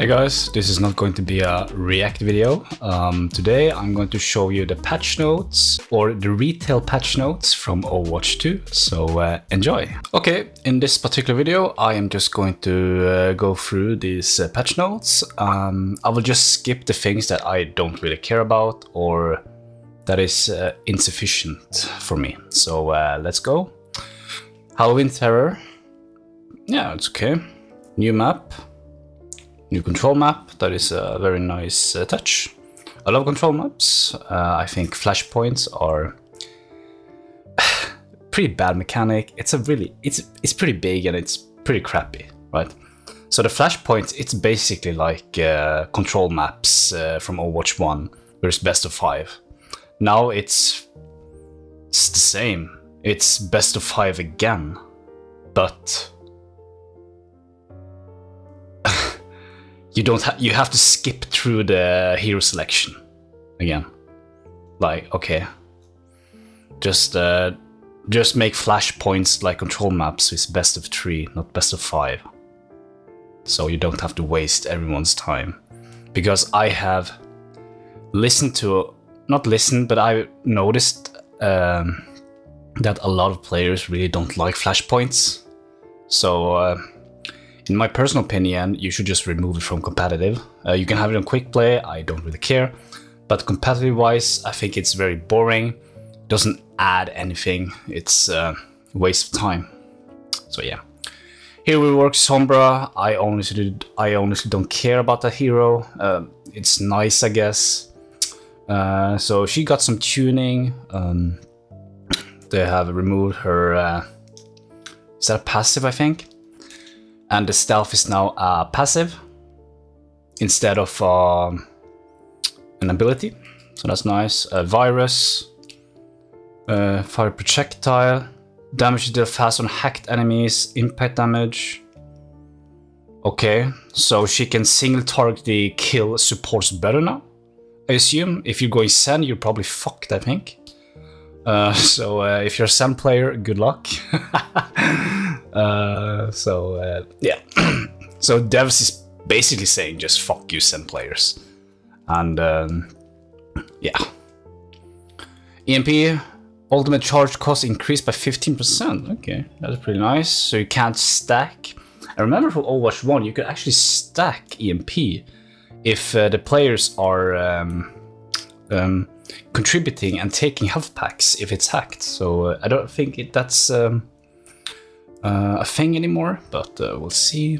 Hey guys, this is not going to be a React video. Um, today I'm going to show you the patch notes or the retail patch notes from Overwatch 2, so uh, enjoy. Okay, in this particular video I am just going to uh, go through these uh, patch notes. Um, I will just skip the things that I don't really care about or that is uh, insufficient for me. So uh, let's go. Halloween Terror. Yeah, it's okay. New map new control map. That is a very nice uh, touch. I love control maps. Uh, I think flashpoints are pretty bad mechanic. It's a really it's it's pretty big and it's pretty crappy, right? So the flashpoints, it's basically like uh, control maps uh, from Overwatch 1, where it's best of five. Now it's it's the same. It's best of five again, but you don't have you have to skip through the hero selection again. Like okay, just uh, just make flashpoints like control maps with best of three, not best of five. So you don't have to waste everyone's time, because I have listened to not listened, but I noticed um, that a lot of players really don't like flashpoints. So. Uh, in my personal opinion, you should just remove it from competitive. Uh, you can have it on quick play, I don't really care. But competitive wise, I think it's very boring. Doesn't add anything. It's a uh, waste of time. So yeah. Here we work Sombra. I honestly, I honestly don't care about that hero. Uh, it's nice, I guess. Uh, so she got some tuning. Um, they have removed her. Uh, is that a passive? I think and the stealth is now uh, passive instead of uh, an ability. So that's nice. A virus, uh, fire projectile, damage deal fast on hacked enemies, impact damage. Okay, so she can single target the kill supports better now. I assume if you're going Zen, you're probably fucked, I think. Uh, so uh, if you're a Zen player, good luck. Uh, so uh, yeah, so devs is basically saying just fuck you, Zen players, and um, yeah. EMP ultimate charge cost increased by 15%. Okay, that's pretty nice. So you can't stack. I remember from Overwatch 1, you could actually stack EMP if uh, the players are um, um, contributing and taking health packs if it's hacked. So uh, I don't think it, that's um, a thing anymore, but uh, we'll see.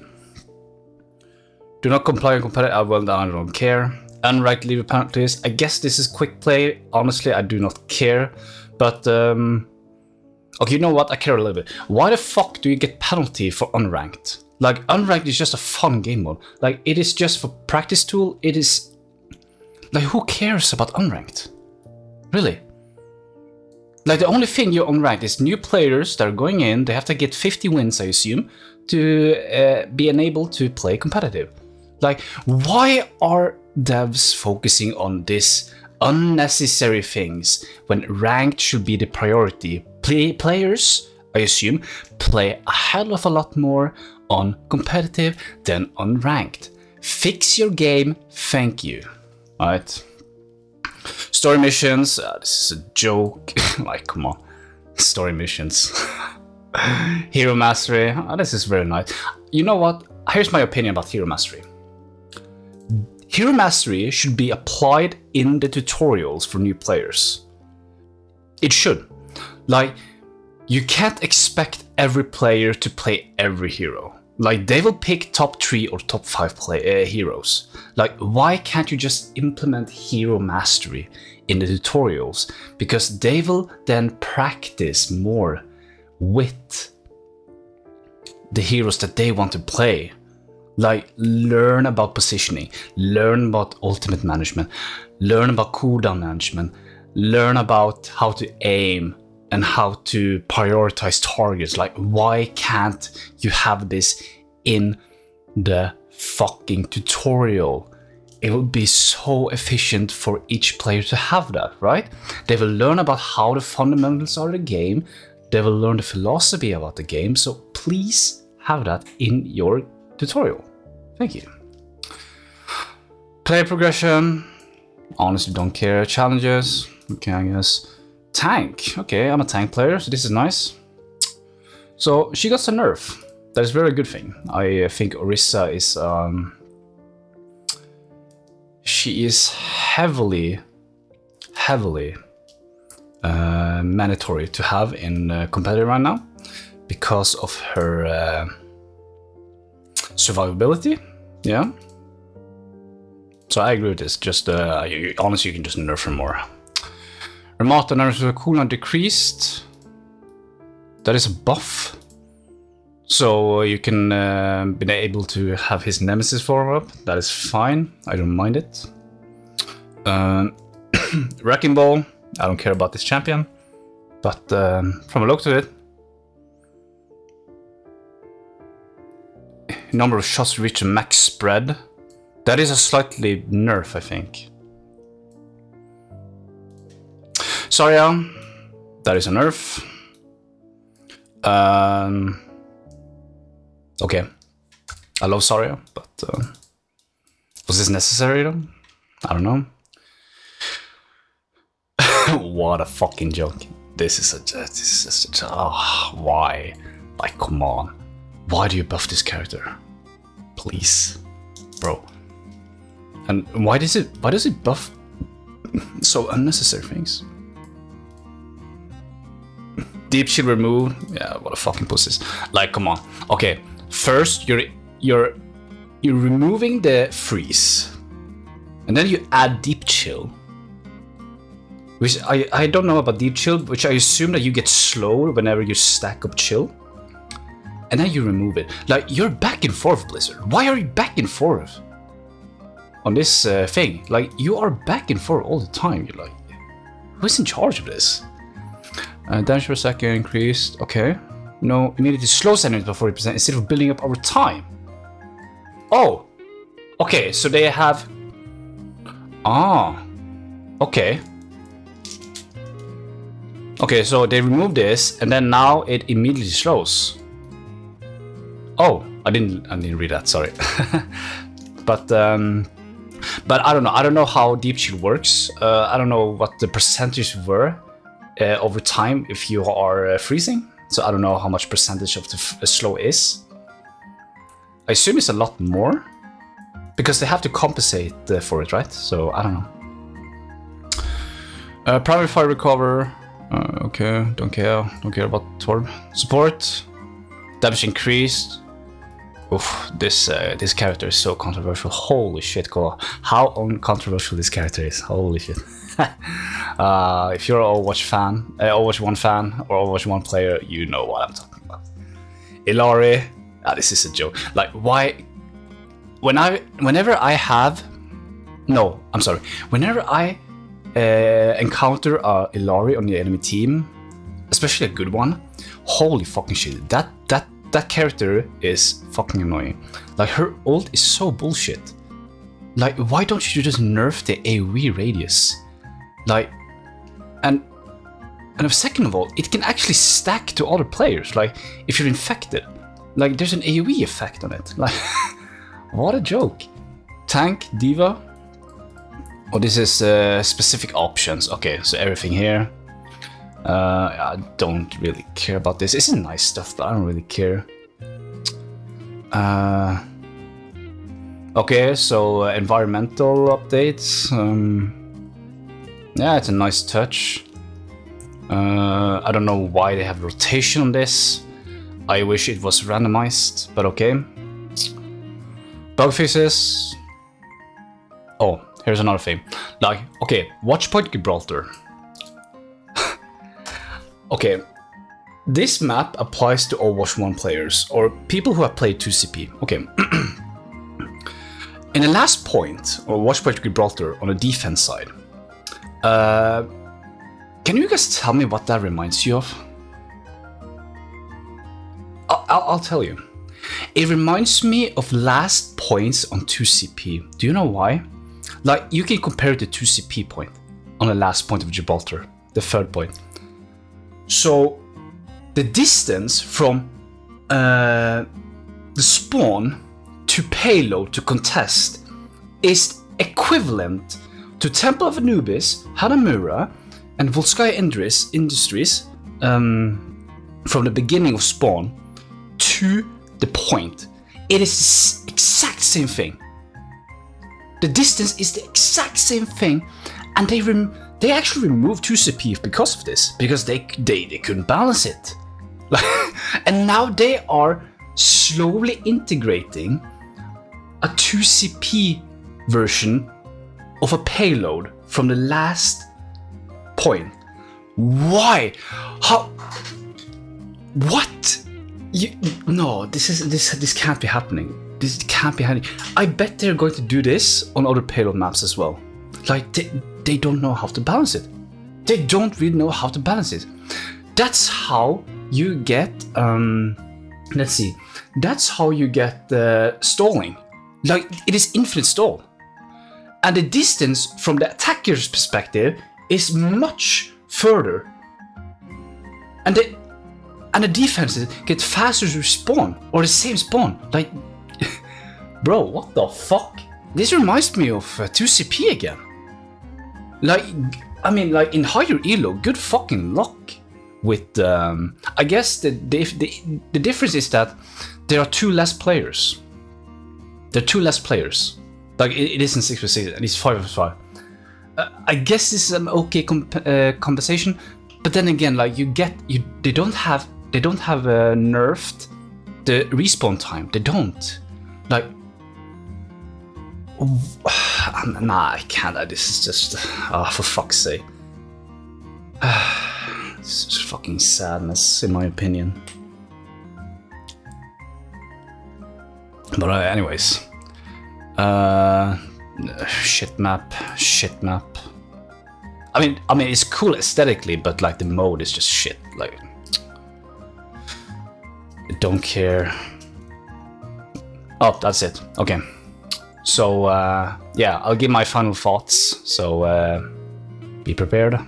Do not comply and. Uh, well, I don't care. Unranked leader penalties. I guess this is quick play. Honestly, I do not care. But, um... Okay, you know what? I care a little bit. Why the fuck do you get penalty for unranked? Like, unranked is just a fun game mode. Like, it is just for practice tool. It is... Like, who cares about unranked? Really? Like the only thing you're on right is new players that are going in, they have to get 50 wins, I assume, to uh, be enabled to play competitive. Like, why are devs focusing on this unnecessary things when ranked should be the priority? Play players, I assume, play a hell of a lot more on competitive than on ranked. Fix your game, thank you. Alright. Story missions. Uh, this is a joke. like, come on. Story missions. hero mastery. Oh, this is very nice. You know what? Here's my opinion about hero mastery. Hero mastery should be applied in the tutorials for new players. It should. Like, you can't expect every player to play every hero. Like they will pick top three or top five play uh, heroes. Like why can't you just implement hero mastery in the tutorials? Because they will then practice more with the heroes that they want to play. Like learn about positioning, learn about ultimate management, learn about cooldown management, learn about how to aim, and how to prioritize targets. Like, why can't you have this in the fucking tutorial? It would be so efficient for each player to have that, right? They will learn about how the fundamentals are the game. They will learn the philosophy about the game. So please have that in your tutorial. Thank you. Player progression. Honestly, don't care. Challenges. Okay, I guess. Tank. Okay, I'm a tank player, so this is nice. So she got a nerf. That is very good thing. I think Orisa is um, she is heavily, heavily uh, mandatory to have in uh, competitive right now because of her uh, survivability. Yeah. So I agree with this. Just uh, honestly, you can just nerf her more. Nerfs with cooldown decreased. That is a buff. So you can uh, be able to have his nemesis form up. That is fine. I don't mind it. Um, Wrecking Ball. I don't care about this champion. But um, from a look to it, number of shots reach max spread. That is a slightly nerf, I think. Zarya, that is a nerf. Um, okay, I love Zarya, but uh, was this necessary though? I don't know. what a fucking joke. This is a, this is such a, oh, why? Like, come on. Why do you buff this character? Please, bro. And why does it, why does it buff so unnecessary things? Deep chill removed. Yeah, what a fucking pussies. Like, come on. Okay, first you're you're you're removing the freeze, and then you add deep chill. Which I I don't know about deep chill, which I assume that you get slower whenever you stack up chill. And then you remove it. Like you're back and forth, Blizzard. Why are you back and forth on this uh, thing? Like you are back and forth all the time. You're like, who's in charge of this? Uh, damage per second increased. Okay. No, immediately slows enemies by 40% instead of building up over time. Oh. Okay, so they have... Ah. Okay. Okay, so they remove this, and then now it immediately slows. Oh, I didn't, I didn't read that. Sorry. but um, but I don't know. I don't know how Deep Chill works. Uh, I don't know what the percentages were uh, over time if you are uh, freezing. So I don't know how much percentage of the uh, slow is. I assume it's a lot more because they have to compensate uh, for it, right? So I don't know. Uh, primary fire recover. Uh, okay, don't care. Don't care about Torb. Support. Damage increased. Oof, this uh, this character is so controversial. Holy shit, Kola. How uncontroversial this character is. Holy shit. uh, if you're an Overwatch fan, uh, Overwatch 1 fan, or Overwatch 1 player, you know what I'm talking about. Illari, ah, this is a joke. Like, why? When I, whenever I have, no, I'm sorry. Whenever I uh, encounter a Illari on the enemy team, especially a good one, holy fucking shit, that that that character is fucking annoying. Like her ult is so bullshit. Like, why don't you just nerf the AoE radius? Like, and and second of all, it can actually stack to other players. Like, if you're infected, like there's an AoE effect on it. Like, what a joke. Tank, D.Va. Oh, this is uh, specific options. Okay, so everything here. Uh, I don't really care about this. It's nice stuff, but I don't really care. Uh, okay, so uh, environmental updates. Um, yeah, it's a nice touch. Uh, I don't know why they have rotation on this. I wish it was randomized, but okay. Bug fixes. Oh, here's another thing. Like, okay, Watchpoint Gibraltar. okay, this map applies to Overwatch 1 players, or people who have played 2CP. Okay. In the last point, or Watchpoint Gibraltar on the defense side, uh, can you guys tell me what that reminds you of? I'll, I'll, tell you. It reminds me of last points on 2CP. Do you know why? Like, you can compare to 2CP point on the last point of Gibraltar, the third point. So, the distance from uh, the spawn to payload to contest is equivalent to Temple of Anubis, Hanamura, and Volskaya Industries, Industries um, from the beginning of Spawn to the point. It is the exact same thing. The distance is the exact same thing, and they they actually removed 2CP because of this, because they they, they couldn't balance it. and now they are slowly integrating a 2CP version of a payload from the last point. Why? How? What? You, no, this is this this can't be happening. This can't be happening. I bet they're going to do this on other payload maps as well. Like they, they don't know how to balance it. They don't really know how to balance it. That's how you get um let's see. That's how you get the uh, stalling. Like it is infinite stall. And the distance from the attacker's perspective is much further. And the and the defenses get faster to spawn or the same spawn. Like, bro, what the fuck? This reminds me of uh, 2CP again. Like, I mean, like in higher elo, good fucking luck with. Um, I guess the, the the the difference is that there are two less players. There are two less players. Like it, it isn't six versus six, and it's five versus five. Uh, I guess this is an okay comp uh, compensation, but then again, like you get you they don't have they don't have uh, nerfed the respawn time. They don't. Like, nah, I can't. This is just, oh, for fuck's sake. it's just fucking sadness, in my opinion. But uh, anyways, uh, shit map, shit map. I mean, I mean, it's cool aesthetically, but like the mode is just shit. Like, don't care. Oh, that's it. Okay. So, uh, yeah, I'll give my final thoughts. So, uh, be prepared.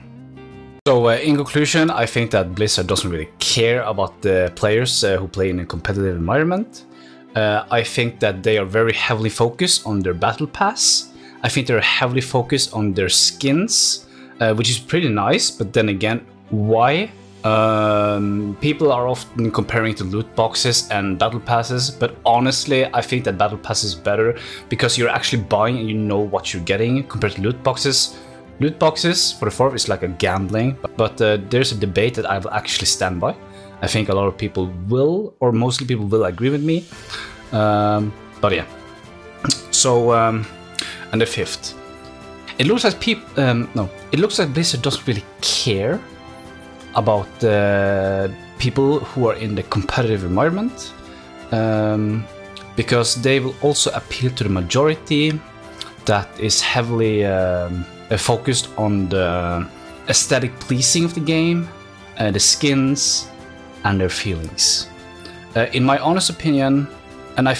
So, uh, in conclusion, I think that Blizzard doesn't really care about the players uh, who play in a competitive environment. Uh, I think that they are very heavily focused on their battle pass. I think they're heavily focused on their skins, uh, which is pretty nice. But then again, why um, people are often comparing to loot boxes and battle passes, but honestly, I think that battle pass is better because you're actually buying and you know what you're getting compared to loot boxes. Loot boxes, for the fourth, is like a gambling, but uh, there's a debate that I will actually stand by. I think a lot of people will, or mostly people will agree with me. Um, but yeah. So, um, and the fifth. It looks like people, um, no, it looks like Blizzard doesn't really care about the people who are in the competitive environment um, because they will also appeal to the majority that is heavily um, uh, focused on the aesthetic pleasing of the game, uh, the skins, and their feelings. Uh, in my honest opinion, and I,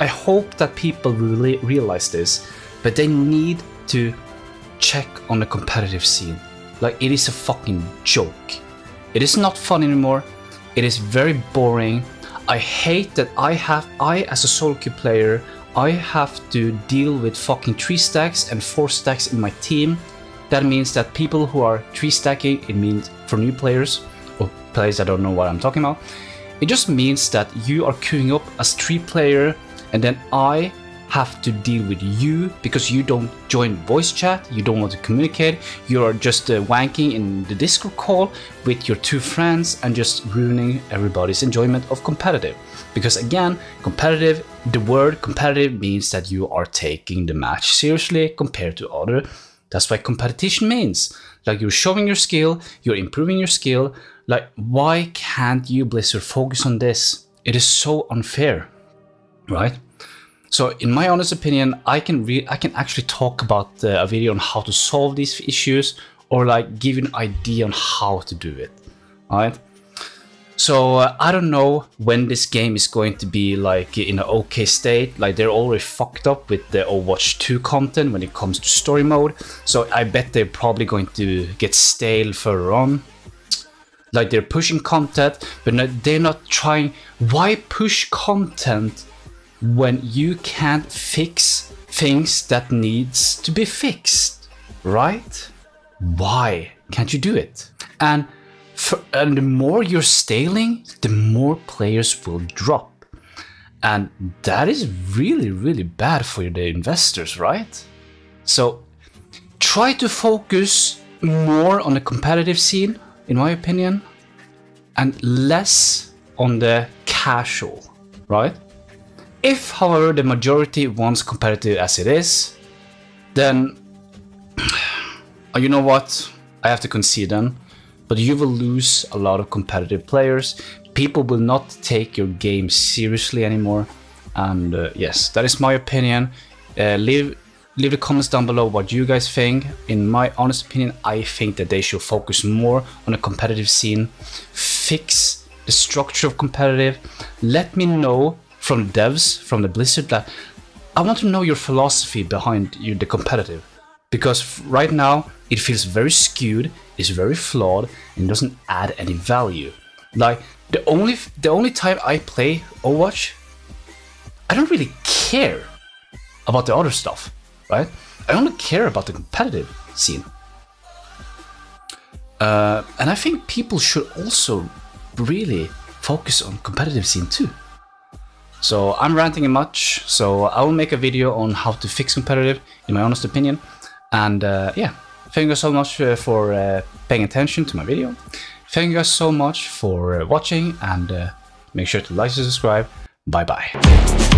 I hope that people really realize this, but they need to check on the competitive scene. Like, it is a fucking joke. It is not fun anymore. It is very boring. I hate that I have, I as a solo queue player, I have to deal with fucking 3 stacks and 4 stacks in my team. That means that people who are 3 stacking, it means for new players, that don't know what I'm talking about, it just means that you are queuing up as 3 player and then I have to deal with you because you don't join voice chat, you don't want to communicate, you're just uh, wanking in the Discord call with your two friends and just ruining everybody's enjoyment of competitive. Because again, competitive, the word competitive means that you are taking the match seriously compared to other. That's what competition means. Like you're showing your skill, you're improving your skill. Like, why can't you, Blizzard, focus on this? It is so unfair, right? So in my honest opinion, I can I can actually talk about uh, a video on how to solve these issues or like give you an idea on how to do it. Alright? So uh, I don't know when this game is going to be like in an okay state. Like they're already fucked up with the Overwatch 2 content when it comes to story mode. So I bet they're probably going to get stale further on. Like they're pushing content, but they're not trying. Why push content when you can't fix things that needs to be fixed, right? Why can't you do it? And and the more you're staling, the more players will drop. And that is really, really bad for the investors, right? So try to focus more on the competitive scene, in my opinion, and less on the casual, right? If, however, the majority wants competitive as it is, then you know what? I have to concede then. But you will lose a lot of competitive players. People will not take your game seriously anymore. And uh, yes, that is my opinion. Uh, leave leave the comments down below what you guys think. In my honest opinion, I think that they should focus more on a competitive scene, fix the structure of competitive. Let me know from the devs, from the Blizzard, that I want to know your philosophy behind you, the competitive. Because right now, it feels very skewed, it's very flawed, and doesn't add any value. Like, the only, the only time I play Overwatch, I don't really care about the other stuff, right? I only care about the competitive scene. Uh, and I think people should also really focus on competitive scene too. So I'm ranting much, so I will make a video on how to fix competitive, in my honest opinion. And uh, yeah, thank you so much uh, for uh, paying attention to my video. Thank you guys so much for uh, watching and make sure to like and subscribe. Bye bye.